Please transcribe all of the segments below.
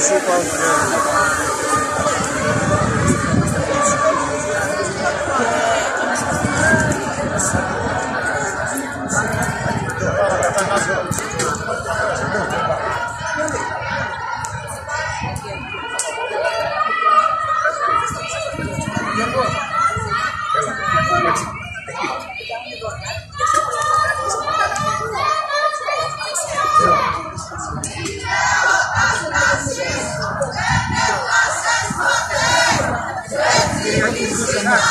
喜欢我们。Gracias.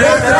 Pero